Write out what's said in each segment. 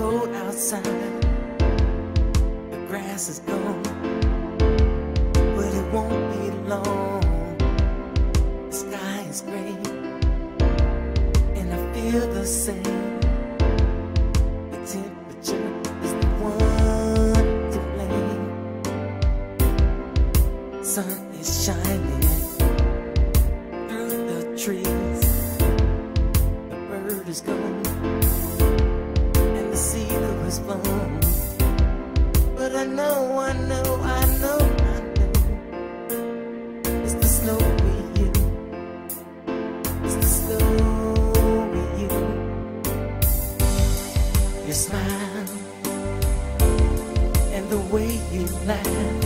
outside. The grass is gone, but it won't be long. The sky is gray, and I feel the same. The temperature is the one to blame. Sun is shining through the trees. The bird is gone is flown. But I know, I know, I know, I know. It's the slow with you. It's the snow with you. Your smile and the way you laugh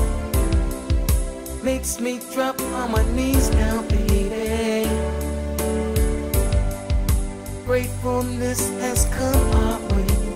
makes me drop on my knees now, baby. Gratefulness has come our way.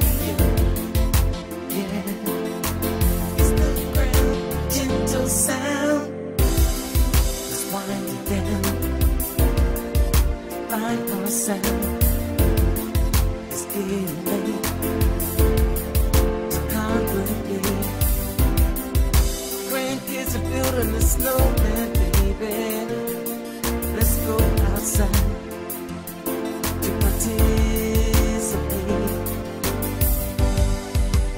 It's getting late. Grandkids are building a snowman, baby. Let's go outside.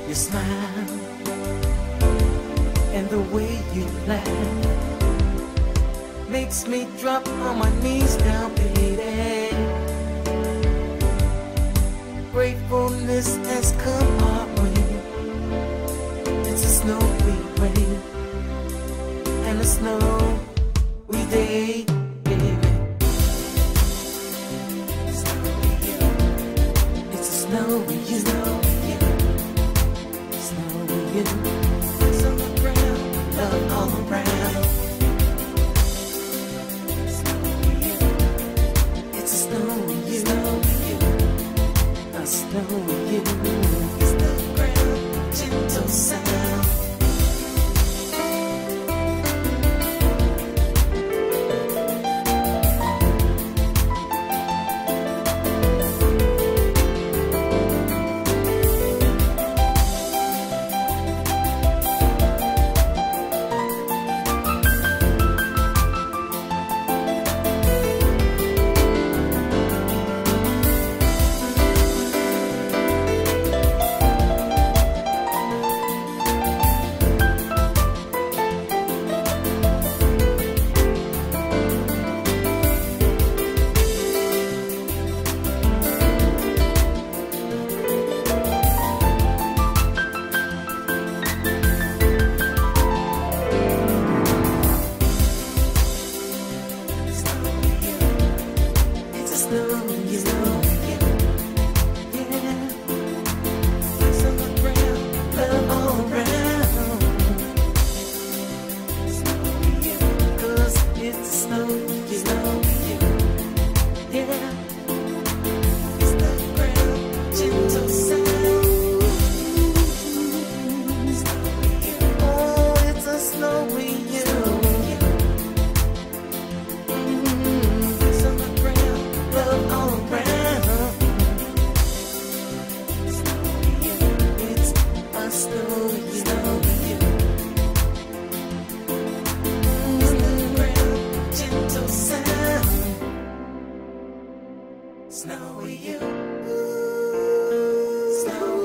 Your smile and the way you laugh makes me drop on my knees now, baby. Gratefulness has come our way. It's a snowy way and a snowy day, baby. It's a snowy, you know, snowy you. Snowy